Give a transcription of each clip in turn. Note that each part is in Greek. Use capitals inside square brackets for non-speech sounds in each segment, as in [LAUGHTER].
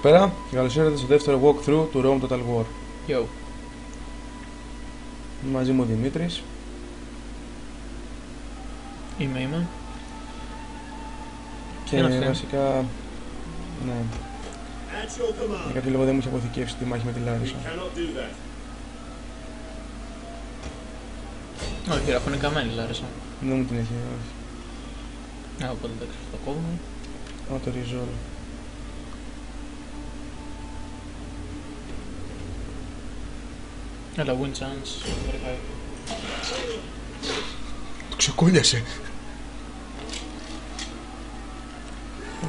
Καλησπέρα και καλώς ήρθατε στο δεύτερο walkthrough του Rome Total War. Yo. Είναι μαζί μου ο Δημήτρης Είμαι, είμαι. και Ένα αυτό. βασικά ναι, At your για command. κάποιο λόγο δεν μου είχε αποθηκεύσει τη μάχη με τη We Λάρισα. cannot do that. Όχι, ρε, αφού είναι καμένη η Λάρισα. Δεν μου την έχει, όχι. Α, οπότε εντάξει, το κόβουμε. Άμα το resolve. Έλα, win chance. very high. Το ξεκούλιασε.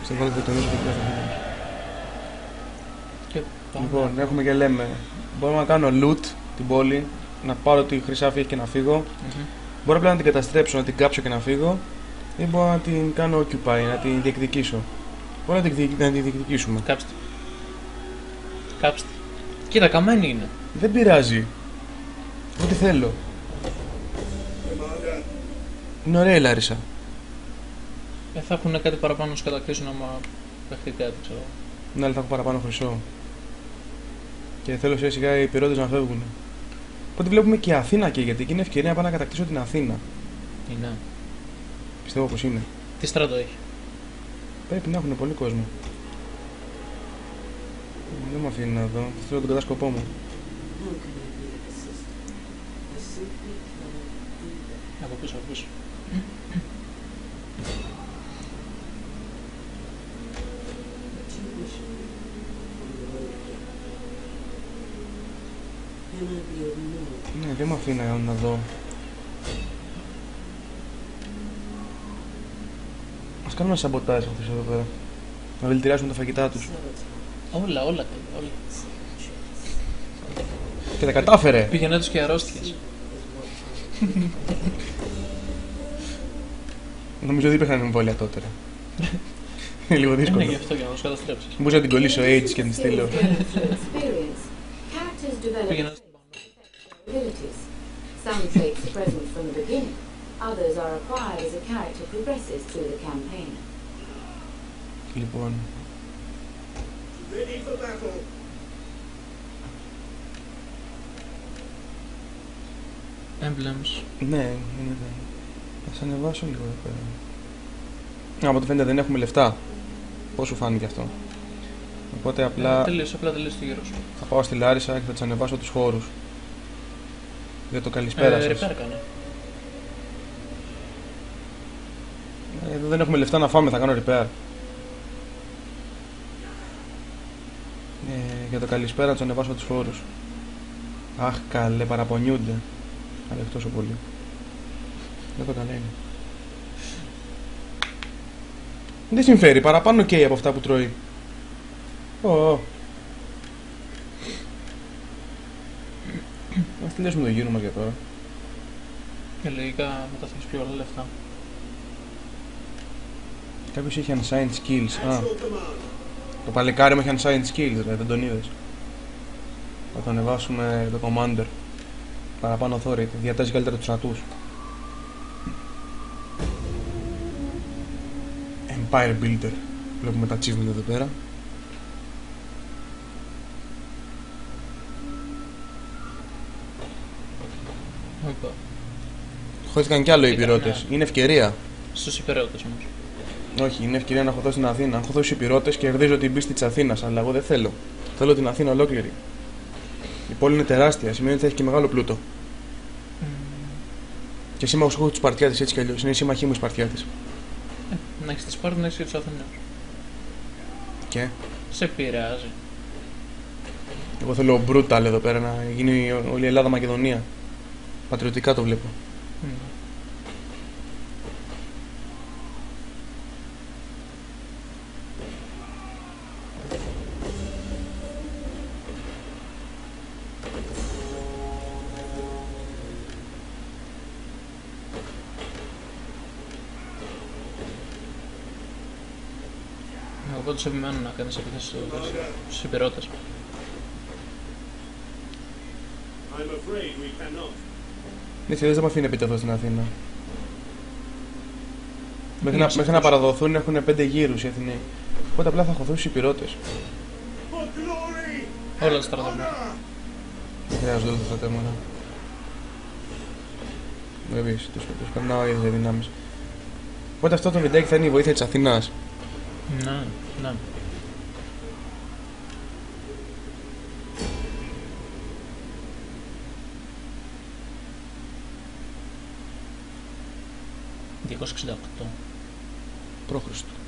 Θα βάλω και τον ίδιο και πέρα. Και πάμε. Λοιπόν, έχουμε και λέμε. Μπορώ να κάνω loot την πόλη, να πάρω τη χρυσάφη και να φύγω. Μμμ. Μπορώ απλά να την καταστρέψω, να την κάψω και να φύγω. Ή μπορώ να την κάνω occupy, να την διεκδικήσω. Μπορώ να την, διεκ- να την διεκδικήσουμε. Κάψτε. Κάψτε. Κοίτα, καμένη είναι. Δεν πειράζει. Ό,τι θέλω. Commander, Είναι ωραία η Λάρισα. Ε, θα έχουν κάτι παραπάνω να σου κατακτήσουν άμα παιχτεί κάτι, ξέρω. εγώ. Ναι, αλλά θα έχω παραπάνω χρυσό. Και θέλω σιγά σιγά οι πυρότες να φεύγουν. Οπότε βλέπουμε και η Αθήνα και γιατί και είναι ευκαιρία να πάω να κατακτήσω την Αθήνα. Είναι. Πιστεύω πως είναι. Τι στρατό έχει; Πρέπει να έχουν πολύ κόσμο. Δεν με αφήνει να δω. Θέλω τον κατάσκοπό μου. Από πίσω, από πίσω. Ναι, δεν με αφήνει να, να δω. Α κάνουμε ένα σαμποτάζ αυτούς εδώ πέρα. Να βελτιώσουμε τα φαγητά τους. Όλα, όλα τέλεια, όλα. Και τα κατάφερε! Πήγαινε τους και αρρώστιες. [LAUGHS] Νομίζω ότι υπήρχαν εμβόλια τότε. Είναι λίγο δύσκολο. Είναι γι' αυτό για να του καταστρέψεις. Μπορείς να την κολλήσει ο AIDS και να την στείλω. Λοιπόν. Emblems. Ναι, είναι ναι εδώ. Θα σε ανεβάσω λίγο εδώ πέρα. Α, από ό,τι φαίνεται δεν έχουμε λεφτά. Πώς σου φάνηκε αυτό; Οπότε απλά Τελείωσε, απλά τελείωσε το γύρος σου. θα πάω στη Λάρισα και θα της ανεβάσω τους χώρους. Για το καλησπέρα Ε, σας. repair κάνε. Ε, Εδώ δεν έχουμε λεφτά να φάμε, θα κάνω repair. Ε, για το καλησπέρα τους ανεβάσω τους φόρους. Αχ, καλέ, παραπονιούνται. Αλλά όχι τόσο πολύ. Δεν το καλά είναι. Δεν συμφέρει, παραπάνω καίει από αυτά που τρώει. Ω, ω. Ας τελειώσουμε το γύρο μας για τώρα. Και λογικά μετά θα έχεις πιο πολλά λεφτά. Κάποιος έχει unsigned skills. Α, At your command. Το παλικάρι μου έχει unsigned skills, ρε, δεν τον είδες. Θα το ανεβάσουμε το commander. Παραπάνω authority, διατάζει καλύτερα τους στρατούς. Empire Builder. Βλέπουμε τα achievement εδώ πέρα. Όπα. Χώθηκαν κι άλλο οι Κοίτα, πυρώτες. Είναι ευκαιρία. Στους υπεραιώτες όμως. Όχι, είναι ευκαιρία να χωθώ στην Αθήνα. Αν χωθώ στους πυρώτες κερδίζω την πίστη της Αθήνας, αλλά εγώ δεν θέλω. Θέλω την Αθήνα ολόκληρη. Η πόλη είναι τεράστια, σημαίνει ότι θα έχει και μεγάλο πλούτο. Και σύμμαχο έχω τους Σπαρτιάτες έτσι κι αλλιώς. Είναι οι σύμμαχοί μου οι Σπαρτιάτες. Ε, να έχεις τη Σπάρτη, να έχεις και τους Αθηναίους. Και; Σε επηρεάζει. εγώ θέλω brutal εδώ πέρα να γίνει όλη η Ελλάδα Μακεδονία. Πατριωτικά το βλέπω. Μμ. Εγώ πάντως επιμένω να κάνεις επίθεση στους- στους υπεραιώτες. I'm afraid we cannot. Ναι, δεν με αφήνει επίτεδο στην Αθήνα. Μέχρι Είναι να, μέχρι να παραδοθούν έχουν πέντε γύρους οι Αθηναίοι. Οπότε απλά θα χωθούν στου υπηρώτες. glory! Όλα τα στρατεύματα. Δεν χρειάζονται όλα τα στρατεύματα. Βέβαια, τους, τους περνάω ίδιες δυνάμεις. Οπότε αυτό το βιντεάκι θα είναι η βοήθεια της Αθηνάς. Ναι, ναι. ...268. Πρόχριστο.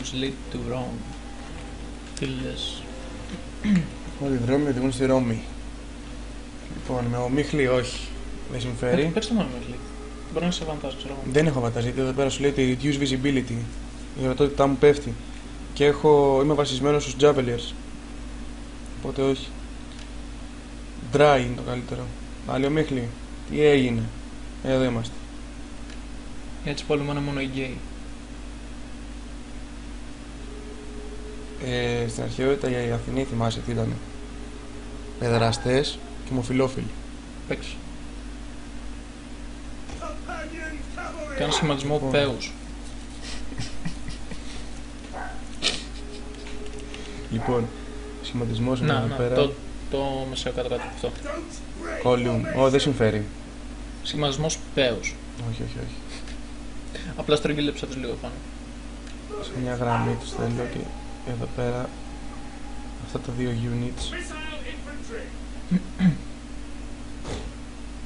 Roads lead to Rome. Τι λες. Όλοι οι δρόμοι οδηγούν στη Ρώμη. Λοιπόν, με ομίχλη όχι. Δεν συμφέρει. Παίξτε μόνο με κλικ. Μπορεί να σε βαντάζει, ξέρω εγώ. Δεν έχω βαταζίτη, εδώ πέρα σου λέει ότι reduce visibility. Η ορατότητά μου πέφτει. Και έχω, είμαι βασισμένος στους Javeliers. Οπότε όχι. Dry είναι το καλύτερο. Άλλη ομίχλη. Τι έγινε. Εδώ είμαστε. Έτσι πολεμάνε μόνο οι γκέι. Ε, στην αρχαιότητα η Αθηνή θυμάσαι τι ήταν. Παιδραστές και ομοφιλόφιλοι. Παίξε. Companions, cavalry! Κάνει σχηματισμό Λοιπόν. πέους. Λοιπόν, σχηματισμός είναι Να, εδώ να, πέρα. το, το μεσαίο κάτω κάτω αυτό. Don't break! Κόλλιουμ. Ω, δεν συμφέρει. Σχηματισμός πέους. Όχι, όχι, όχι. Απλά στρογγύλεψα τους λίγο πάνω. Σε μια γραμμή τους θέλω και εδώ πέρα αυτά τα δύο units Missile infantry!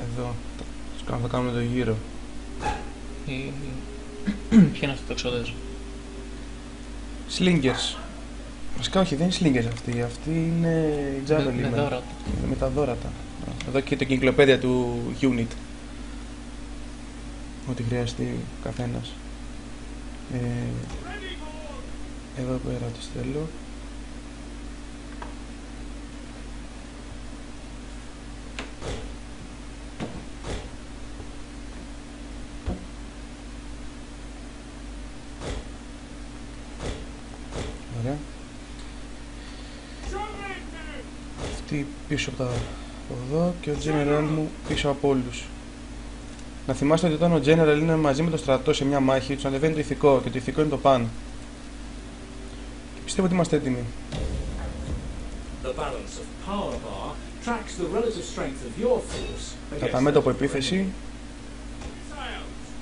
εδώ τα- τους κάνω, θα κάνουμε το γύρο Η... Ποια είναι αυτά τα εξόδες. Slingers Βασικά όχι δεν είναι slingers αυτή, αυτή είναι η Με, javelin με με, δώρα. με τα δόρατα Εδώ και το κυκλοπαίδια του unit Ό,τι χρειαστεί ο καθένας ε, Ready for Εδώ πέρα τους θέλω Ωραία. Show Αυτή πίσω από τα από εδώ και ο General μου πίσω από όλους. Να θυμάστε ότι όταν ο General είναι μαζί με το στρατό σε μια μάχη, τους ανεβαίνει το ηθικό και το ηθικό είναι το πάνω. Και πιστεύω ότι είμαστε έτοιμοι. The balance of power bar tracks the relative strength of your force Κατά against μέτωπο that of the επίθεση, missiles!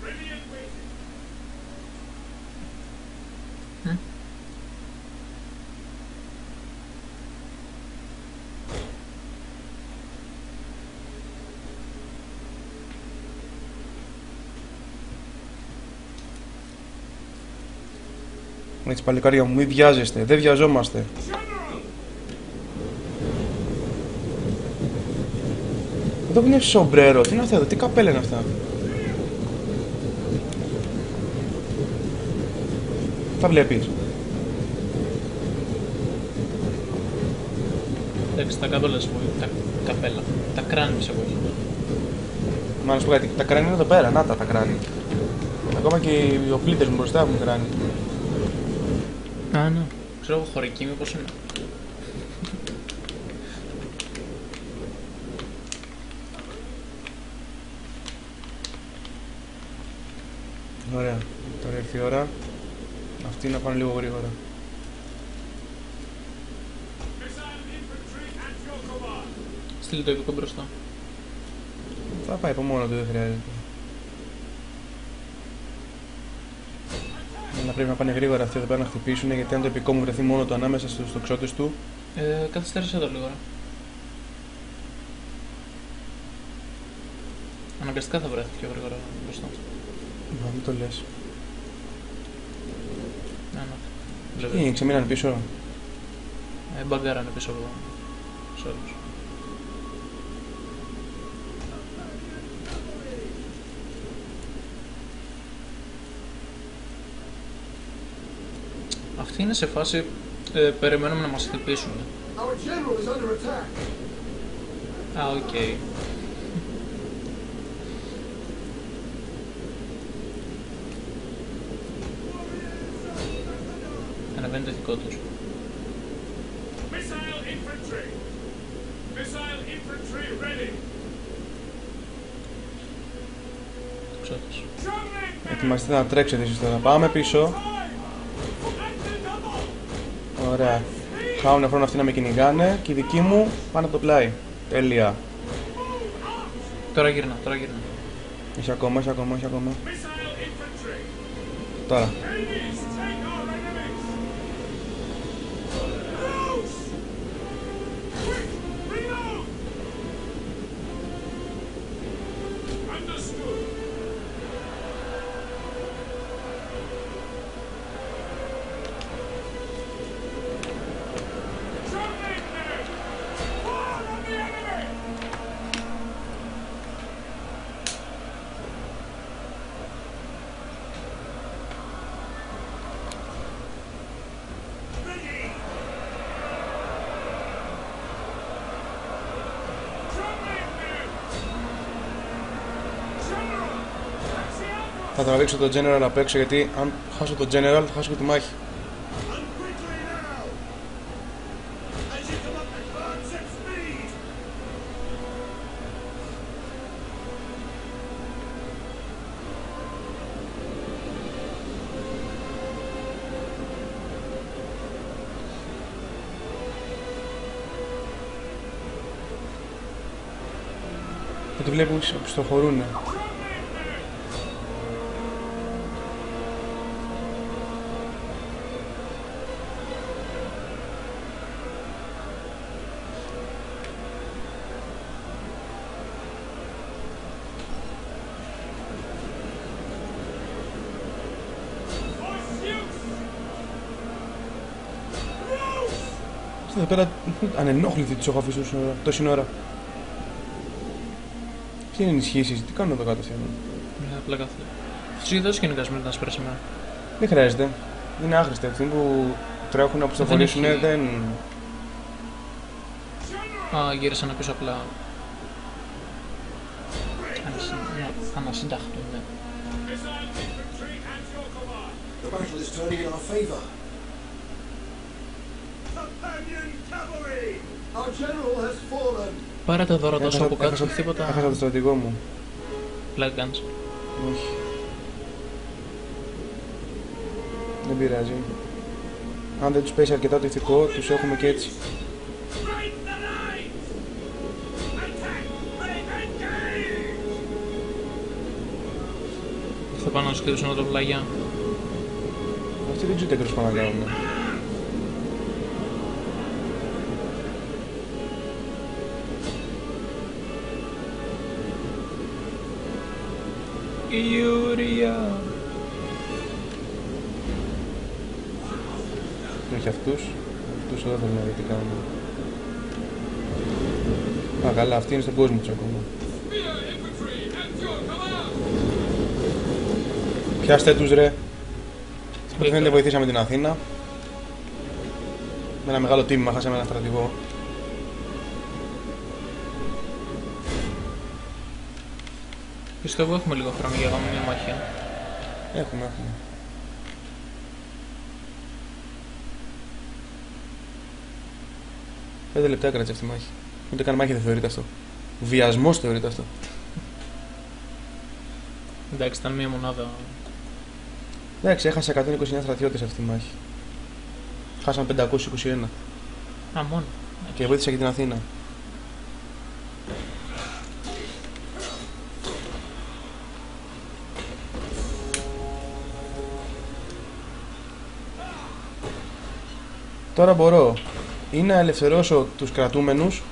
Ready and waiting! Έτσι παλικάρια μου, μην βιάζεστε, δεν βιαζόμαστε. Εδώ που είναι σομπρέρο, τι είναι αυτά εδώ, τι καπέλα είναι αυτά; Τα βλέπεις; Εντάξει, τα καπέλα σε βοηθούν. Τα καπέλα. Τα κράνη σε βοηθούν. Μα να σου πω κάτι, τα κράνη είναι εδώ πέρα, να τα τα κράνη. Ακόμα και οι οπλίτες μου μπροστά έχουν κράνη. Α, ναι. Ξέρω εγώ χωρική μήπως είναι. Ωραία, τώρα ήρθε η ώρα. Αυτοί να πάνε λίγο γρήγορα. Missile infantry at your command! Στείλει το ειδικό μπροστά. Θα πάει από μόνο του, δεν χρειάζεται. Αλλά πρέπει να πάνε γρήγορα αυτοί εδώ πέρα να χτυπήσουν γιατί αν το επικό μου βρεθεί μόνο του ανάμεσα στους τοξότες του, Ε, καθυστέρησε εδώ λίγο. ρε. Αναγκαστικά θα βρεθεί πιο γρήγορα μπροστά. μα μην το λες. Ναι, ναι. Τι, Βλέπετε. ξεμείναν πίσω; Ε, μπαγκάρανε πίσω από σε όλους. Αυτή είναι σε φάση ε, περιμένουμε να μας χτυπήσουν. Our general is under attack. Α, οκ. είναι το ηθικό τους. Missile infantry. Missile infantry ready. Το ξέχασα. Traveling men. Ετοιμαστείτε να τρέξετε εσείς τώρα. Πάμε πίσω. Time. Active double. Ωραία. Χάουνε χρόνο αυτοί να με κυνηγάνε και οι δικοί μου πάνε από το πλάι. Τέλεια. Τώρα γυρνά, τώρα γυρνά. Έχει ακόμα, έχει ακόμα, έχει ακόμα. Missile infantry. Τώρα. Θα τραβήξω το general απ' έξω γιατί αν χάσω το general θα χάσω και τη μάχη. And quickly now! As you come up, advance at speed! Γιατί βλέπω ότι πιστοχωρούνε. Εδώ πέρα ανενόχλητοι τους έχω αφήσει τόση ώρα- τόση ώρα. Ποιοι είναι οι ενισχύσεις, τι κάνουν εδώ κάτω θέλουν. Μια απλά κάθε. Τους είδες και νοικασμένοι να σπέρει σήμερα. Δεν χρειάζεται. Είναι άχρηστοι. Αυτοί που τρέχουν να προστοφορήσουν έχει- δεν. Α, γύρισαν πίσω απλά. Ανασυ- να Ανασυνταχτούν, ναι. Πάρε το δώρο τόσο Έχασα- από κάτω, έχασα- τίποτα. Έχασα το στρατηγό μου. Black guns. Όχι. Δεν πειράζει. Αν δεν τους πέσει αρκετά το ηθικό, τους έχουμε και έτσι. Break the lines! Attack! Break engage! Θα πάνε να σκοτώσουν όλο το πλάγια. Αυτοί δεν ξέρουν τι ακριβώς πάνε να κάνουν. Ιουρία. Όχι αυτούς. Αυτούς εδώ θέλουν να δει τι κάνουν. Α, καλά, αυτοί είναι στον κόσμο τους ακόμα. Πιάστε τους ρε. Ό,τι φαίνεται βοηθήσαμε την Αθήνα. Με ένα μεγάλο τίμημα χάσαμε ένα στρατηγό. Πιστεύω έχουμε λίγο χρόνο για να κάνουμε μια μάχη. ε. Έχουμε, έχουμε. Πέντε λεπτά κράτησε αυτή η μάχη. Ούτε καν μάχη δεν θεωρείται αυτό. Βιασμός θεωρείται αυτό. Εντάξει, ήταν μια μονάδα. Εντάξει, έχασε 129 στρατιώτες αυτή τη μάχη. Χάσαμε 521 Α, μόνο. και βοήθησα και την Αθήνα. Τώρα μπορώ ή να ελευθερώσω τους κρατούμενους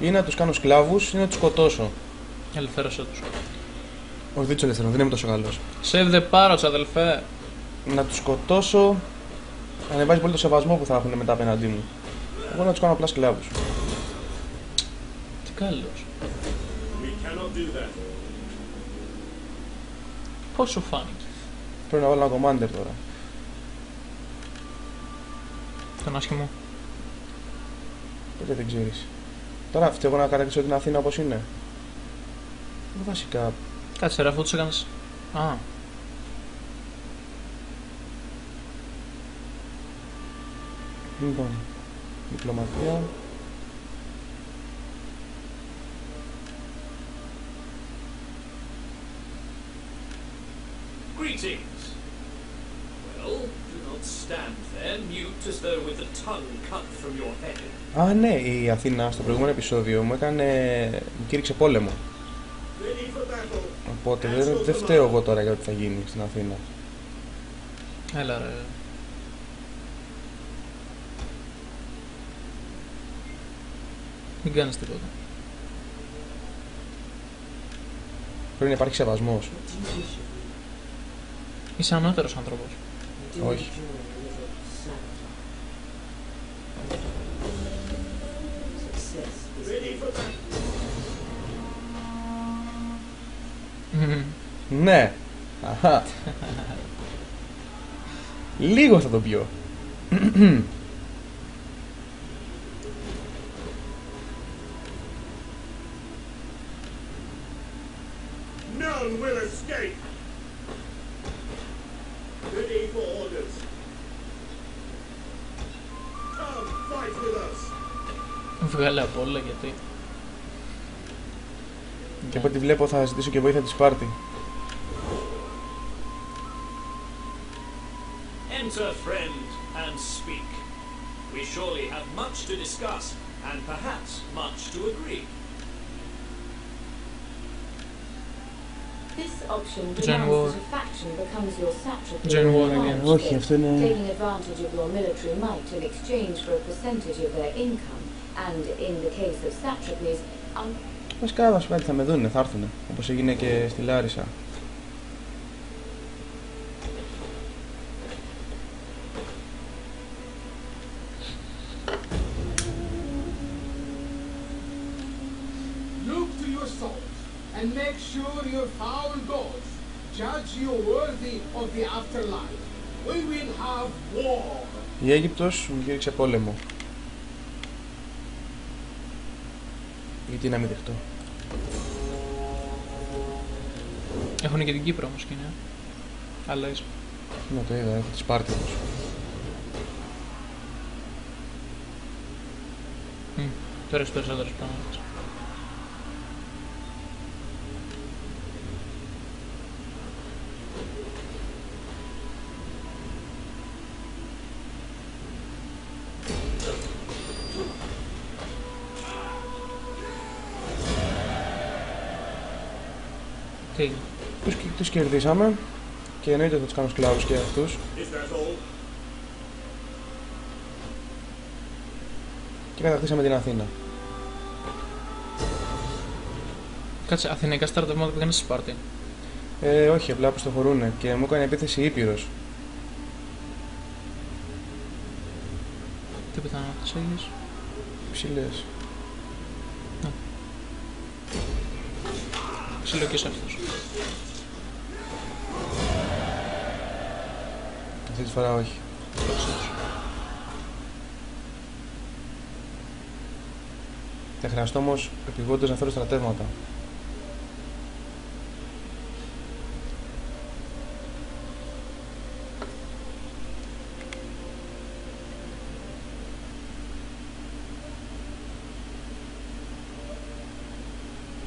ή να τους κάνω σκλάβους ή να τους σκοτώσω. Ελευθέρωσέ τους. Όχι, δεν τους ελευθερώ, δεν είμαι τόσο καλός. Save the parrots, αδελφέ. να τους σκοτώσω ανεβάζει πολύ το σεβασμό που θα έχουν μετά απέναντί μου. Εγώ να τους κάνω απλά σκλάβους. Τι καλός. We cannot do that. Πώς σου φάνηκε; Πρέπει να βάλω ένα commander τώρα. Τον άσχημο. Ποτέ δεν ξέρεις. Τώρα φταίω να κατακτήσω την Αθήνα όπως είναι. Βασικά, Κάτσε ρε, αφού τους έκανες... Α, Λοιπόν, διπλωματία. Greetings. Well, do not stand there, mute as though with the tongue cut from your head. Α, ναι, η Αθήνα στο προηγούμενο επεισόδιο μου έκανε. μου κήρυξε πόλεμο. Ready for battle. Οπότε δεν, δεν φταίω εγώ τώρα για ό,τι θα γίνει στην Αθήνα. Έλα ρε. Μην κάνεις τίποτα. Πρέπει να υπάρχει σεβασμός. Είσαι ανώτερος άνθρωπος. Όχι. Ready for battle. Μμμ. Ναι. Αχα. [LAUGHS] Λίγο θα το πιω. Βγάλε από όλα γιατί. Και από ό,τι βλέπω θα ζητήσω και βοήθεια τη Σπάρτη. Enter, friend, and speak. We surely have much to discuss, and perhaps much to agree. This option Gen demands war. that a faction becomes your satrapy Gen war or again. large Όχι, state, αυτό είναι. taking advantage of your military might in exchange for a percentage of their income, And in. Βασικά um, θα θα με δούνε, θα έρθουνε, όπως έγινε και στη Λάρισα. Η Αίγυπτος μου γύριξε πόλεμο. Γιατί να μην δεχτώ. Έχουν και την Κύπρο όμως κοινά. Αλλά ίσως. Να το είδα, έχω της Σπάρτη όμως. Μμ. Τώρα έχει περισσότερες πράγματα. Τους, τους κερδίσαμε και εννοείται θα τους κάνω σκλάβους και αυτούς. Is that all? Και κατακτήσαμε την Αθήνα. κάτσε, αθηναϊκά στρατεύματα πήγανε στη Σπάρτη. Ε, όχι, απλά προστοχωρούνε και μου έκανε επίθεση Ήπειρος. Τι πιθανότητες έχεις. Ψηλές. Συλλογής αυτός. Αυτή τη φορά όχι. Θα χρειαστώ όμως επιγόντως να φέρω στρατεύματα.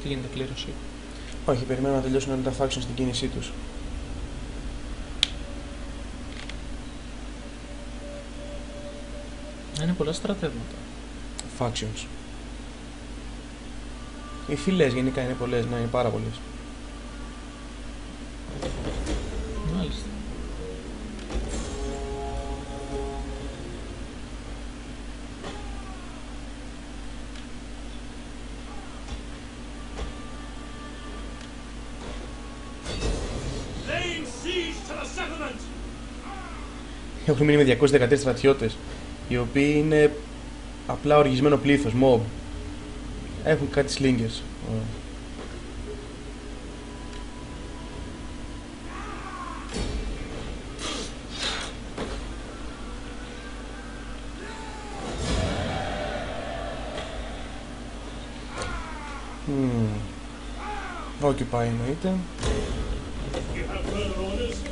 Τι γίνεται κλήρωση; Όχι, περιμένω να τελειώσουν όλα τα factions στην κίνησή τους. Είναι πολλά στρατεύματα. Factions. Οι φυλές γενικά είναι πολλές, ναι, είναι πάρα πολλές. Μάλιστα. Laying siege to the settlement. Έχουν μείνει με 213 στρατιώτες, οι οποίοι είναι απλά οργισμένο πλήθος, mob. Έχουν κάτι slingers. Ωραία. Hmm. Occupy εννοείται. You have further orders?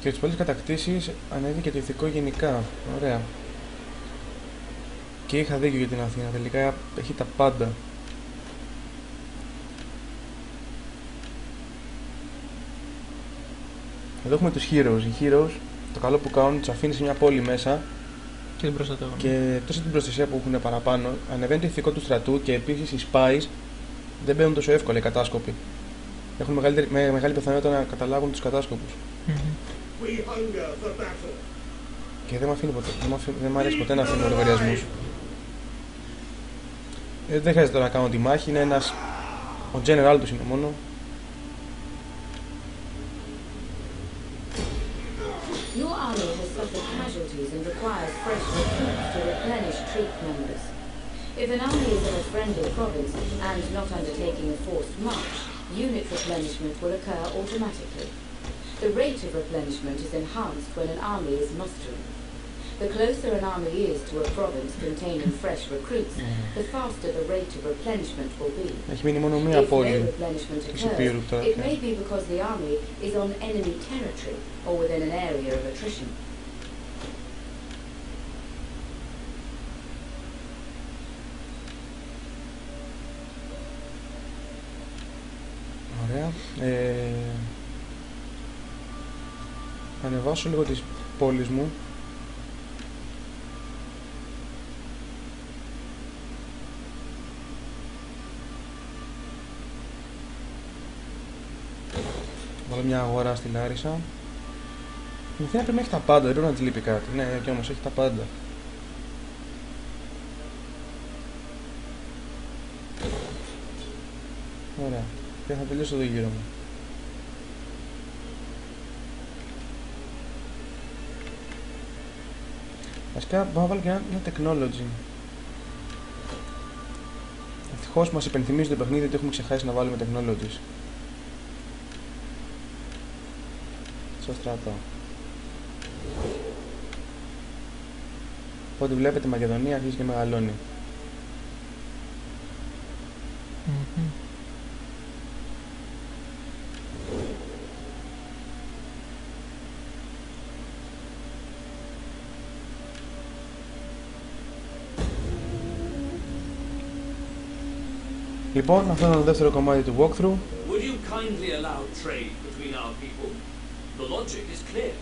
Και τις πολλές κατακτήσεις ανέβηκε το ηθικό γενικά. Ωραία. Και είχα δίκιο για την Αθήνα. Τελικά έχει τα πάντα. Εδώ έχουμε τους heroes. Οι heroes το καλό που κάνουν τους αφήνει σε μια πόλη μέσα Και την προστατεύω. και τόσο την προστασία που έχουν παραπάνω ανεβαίνει το ηθικό του στρατού και επίσης οι spies δεν μπαίνουν τόσο εύκολα οι κατάσκοποι. Έχουν μεγαλύτερη, με, μεγάλη πιθανότητα να καταλάβουν τους κατάσκοπους. Μμμ. We hunger for battle. Και δεν μ' αφήνω ποτέ να αφήνω λογαριασμούς. Ε, δεν χρειάζεται να κάνω τη μάχη, είναι ένα. ο general τους είναι μόνο. Η αυγή έχει κατασκευαστεί και χρειάζεται να χρησιμοποιήσει την επιρροή του για να εξελίξει. Αν η αυγή είναι του, η automatically. The rate of replenishment is enhanced when an army is mustering. The closer an army is to a province containing fresh recruits, the faster the rate of replenishment will be. Έχει μείνει μόνο μία If no πόλη. replenishment Της occurs, Υπήρου τώρα it πια. may be because the army is on enemy territory or within an area of attrition. Ωραία. Ε, θα ανεβάσω λίγο τις πόλεις μου. Βάλω μια αγορά στη Λάρισα. Η Αθήνα πρέπει να έχει τα πάντα, δεν πρέπει να της λείπει κάτι. Ναι, και όμως έχει τα πάντα. Ωραία. Και θα τελειώσω το γύρο μου. Βασικά μπορώ να βάλω και ένα, ένα technology. Ευτυχώς μας υπενθυμίζει το παιχνίδι ότι έχουμε ξεχάσει να βάλουμε technologies. Στο στρατό. Οπότε βλέπετε η Μακεδονία αρχίζει και μεγαλώνει. Λοιπόν, αυτό είναι το δεύτερο κομμάτι του walkthrough. Would you kindly allow trade between our people? The logic is clear.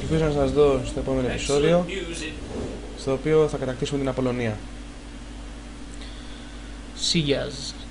Ελπίζω να σας δω στο επόμενο επεισόδιο, Excellent news in στο οποίο θα κατακτήσουμε την Απολωνία. See yas.